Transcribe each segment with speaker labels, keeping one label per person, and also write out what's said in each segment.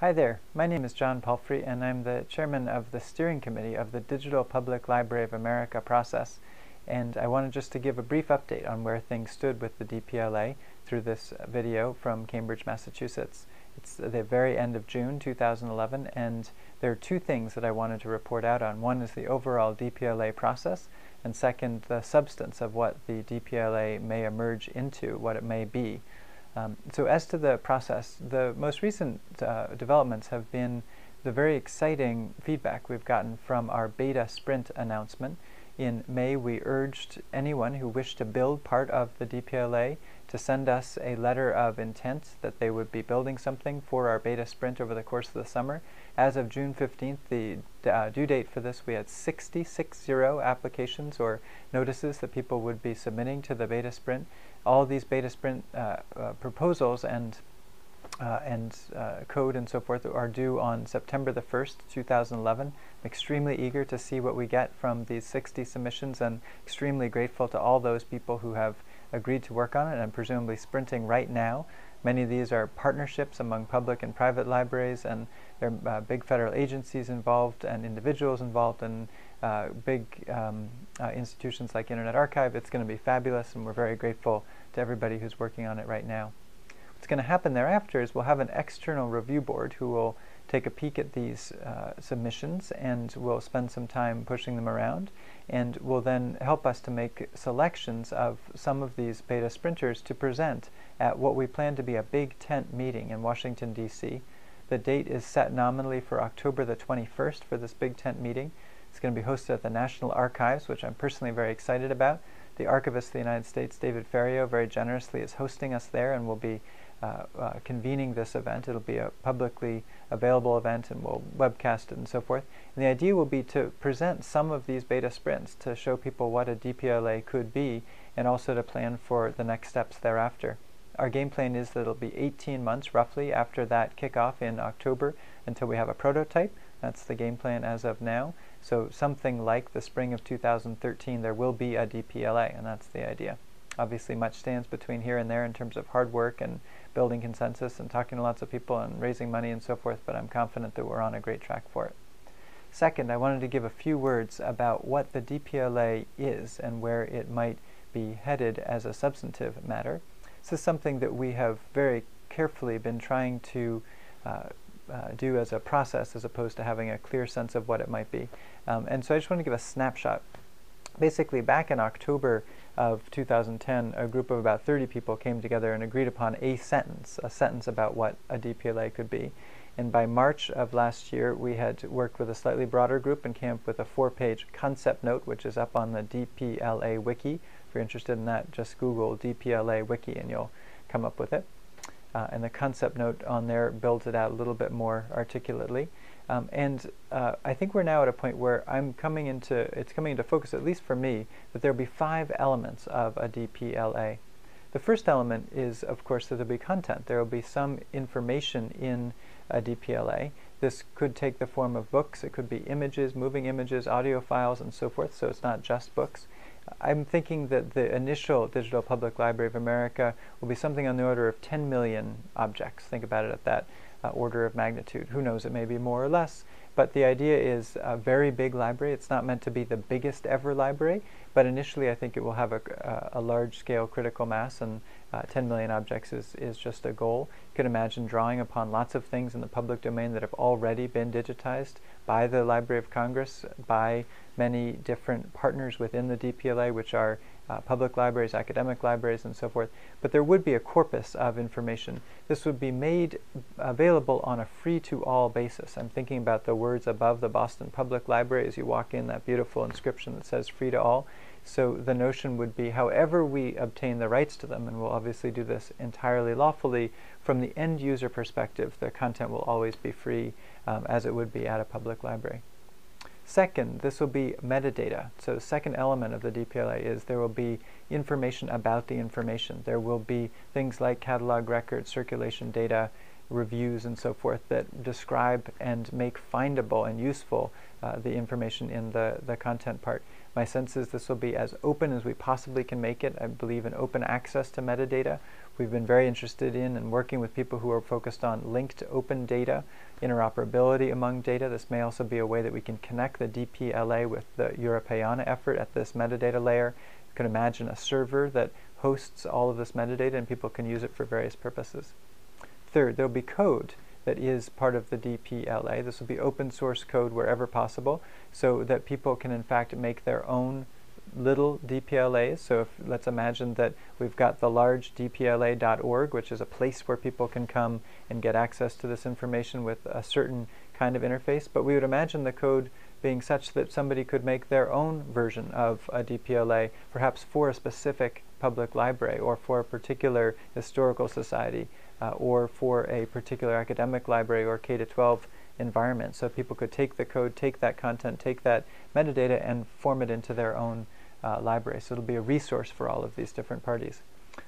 Speaker 1: Hi there, my name is John Palfrey and I'm the chairman of the steering committee of the Digital Public Library of America process and I wanted just to give a brief update on where things stood with the DPLA through this video from Cambridge, Massachusetts. It's the very end of June 2011 and there are two things that I wanted to report out on. One is the overall DPLA process and second the substance of what the DPLA may emerge into, what it may be. Um, so as to the process, the most recent uh, developments have been the very exciting feedback we've gotten from our beta sprint announcement. In May, we urged anyone who wished to build part of the DPLA to send us a letter of intent that they would be building something for our beta sprint over the course of the summer. As of June 15th, the uh, due date for this, we had 66 applications or notices that people would be submitting to the beta sprint. All these beta sprint uh, uh, proposals and uh, and uh, code and so forth are due on September the 1st, 2011. I'm extremely eager to see what we get from these 60 submissions and extremely grateful to all those people who have agreed to work on it and presumably sprinting right now. Many of these are partnerships among public and private libraries and there are uh, big federal agencies involved and individuals involved and uh, big um, uh, institutions like Internet Archive. It's going to be fabulous and we're very grateful to everybody who's working on it right now. What's going to happen thereafter is we'll have an external review board who will take a peek at these uh, submissions and we'll spend some time pushing them around and will then help us to make selections of some of these beta sprinters to present at what we plan to be a big tent meeting in Washington, D.C. The date is set nominally for October the 21st for this big tent meeting. It's going to be hosted at the National Archives, which I'm personally very excited about. The Archivist of the United States, David Ferriero, very generously is hosting us there and will be uh, uh, convening this event. It'll be a publicly available event and we'll webcast it and so forth. And the idea will be to present some of these beta sprints to show people what a DPLA could be and also to plan for the next steps thereafter. Our game plan is that it'll be 18 months roughly after that kickoff in October until we have a prototype. That's the game plan as of now. So something like the spring of 2013 there will be a DPLA and that's the idea. Obviously much stands between here and there in terms of hard work and building consensus and talking to lots of people and raising money and so forth, but I'm confident that we're on a great track for it. Second, I wanted to give a few words about what the DPLA is and where it might be headed as a substantive matter. This is something that we have very carefully been trying to uh, uh, do as a process as opposed to having a clear sense of what it might be. Um, and so I just want to give a snapshot. Basically, back in October of 2010, a group of about 30 people came together and agreed upon a sentence, a sentence about what a DPLA could be. And by March of last year, we had worked with a slightly broader group and came up with a four-page concept note, which is up on the DPLA wiki. If you're interested in that, just Google DPLA wiki and you'll come up with it. Uh, and the concept note on there builds it out a little bit more articulately. Um, and uh, I think we're now at a point where I'm coming into, it's coming into focus, at least for me, that there'll be five elements of a DPLA. The first element is, of course, that there'll be content. There will be some information in a DPLA. This could take the form of books, it could be images, moving images, audio files, and so forth, so it's not just books. I'm thinking that the initial Digital Public Library of America will be something on the order of 10 million objects. Think about it at that uh, order of magnitude. Who knows, it may be more or less. But the idea is a very big library. It's not meant to be the biggest ever library, but initially I think it will have a, a large-scale critical mass, and uh, 10 million objects is, is just a goal. You could imagine drawing upon lots of things in the public domain that have already been digitized by the Library of Congress, by many different partners within the DPLA, which are uh, public libraries, academic libraries, and so forth. But there would be a corpus of information. This would be made available on a free-to-all basis. I'm thinking about the words above the Boston Public Library as you walk in, that beautiful inscription that says free to all. So the notion would be however we obtain the rights to them, and we'll obviously do this entirely lawfully, from the end user perspective, the content will always be free um, as it would be at a public library. Second, this will be metadata. So the second element of the DPLA is there will be information about the information. There will be things like catalog records, circulation data, reviews, and so forth that describe and make findable and useful uh, the information in the, the content part. My sense is this will be as open as we possibly can make it. I believe in open access to metadata. We've been very interested in and working with people who are focused on linked open data, interoperability among data. This may also be a way that we can connect the DPLA with the Europeana effort at this metadata layer. You can imagine a server that hosts all of this metadata and people can use it for various purposes. Third, there will be code that is part of the DPLA. This will be open source code wherever possible so that people can in fact make their own little DPLAs. So if, let's imagine that we've got the large DPLA.org, which is a place where people can come and get access to this information with a certain kind of interface. But we would imagine the code being such that somebody could make their own version of a DPLA, perhaps for a specific public library or for a particular historical society uh, or for a particular academic library or K-12 environment. So people could take the code, take that content, take that metadata, and form it into their own uh, library. So it'll be a resource for all of these different parties.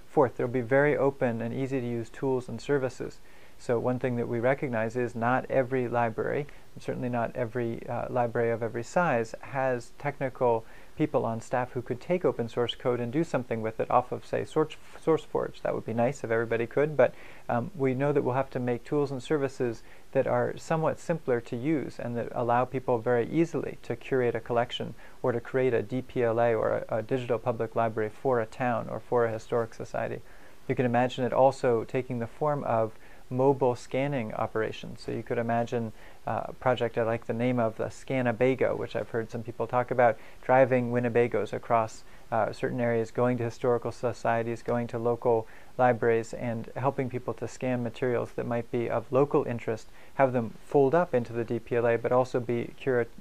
Speaker 1: Fourth, there will be very open and easy to use tools and services. So one thing that we recognize is not every library, certainly not every uh, library of every size, has technical people on staff who could take open source code and do something with it off of, say, Source, SourceForge. That would be nice if everybody could, but um, we know that we'll have to make tools and services that are somewhat simpler to use and that allow people very easily to curate a collection or to create a DPLA or a, a digital public library for a town or for a historic society. You can imagine it also taking the form of mobile scanning operation. So you could imagine uh, a project I like the name of, the Scanabago, which I've heard some people talk about, driving Winnebagos across uh, certain areas, going to historical societies, going to local libraries, and helping people to scan materials that might be of local interest, have them fold up into the DPLA, but also be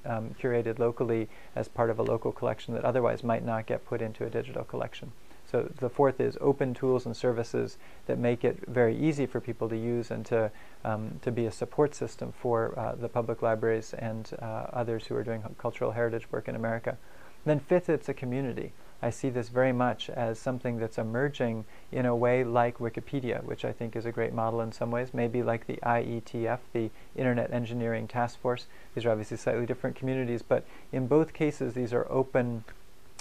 Speaker 1: um, curated locally as part of a local collection that otherwise might not get put into a digital collection. So the fourth is open tools and services that make it very easy for people to use and to, um, to be a support system for uh, the public libraries and uh, others who are doing cultural heritage work in America. And then fifth, it's a community. I see this very much as something that's emerging in a way like Wikipedia, which I think is a great model in some ways, maybe like the IETF, the Internet Engineering Task Force. These are obviously slightly different communities, but in both cases, these are open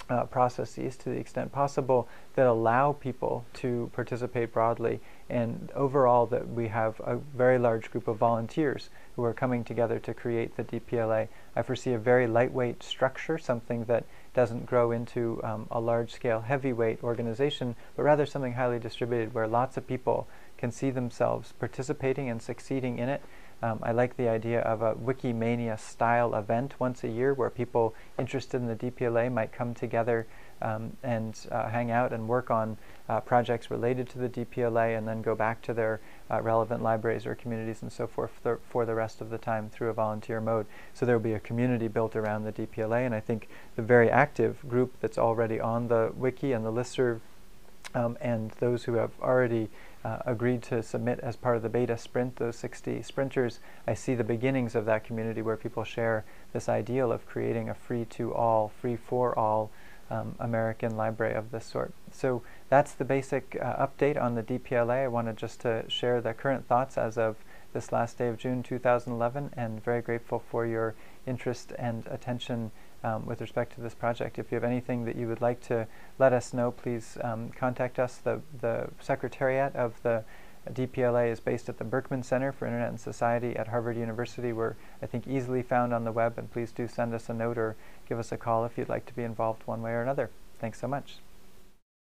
Speaker 1: uh, processes to the extent possible that allow people to participate broadly and overall that we have a very large group of volunteers who are coming together to create the DPLA. I foresee a very lightweight structure, something that doesn't grow into um, a large-scale heavyweight organization, but rather something highly distributed where lots of people can see themselves participating and succeeding in it um, I like the idea of a Wikimania style event once a year where people interested in the DPLA might come together um, and uh, hang out and work on uh, projects related to the DPLA and then go back to their uh, relevant libraries or communities and so forth for, for the rest of the time through a volunteer mode. So there will be a community built around the DPLA and I think the very active group that's already on the wiki and the listserv um, and those who have already uh, agreed to submit as part of the beta sprint, those 60 sprinters, I see the beginnings of that community where people share this ideal of creating a free to all, free for all um, American library of this sort. So that's the basic uh, update on the DPLA. I wanted just to share the current thoughts as of this last day of June 2011 and very grateful for your interest and attention um, with respect to this project. If you have anything that you would like to let us know, please um, contact us. The, the Secretariat of the DPLA is based at the Berkman Center for Internet and Society at Harvard University. We're, I think, easily found on the web, and please do send us a note or give us a call if you'd like to be involved one way or another. Thanks so much.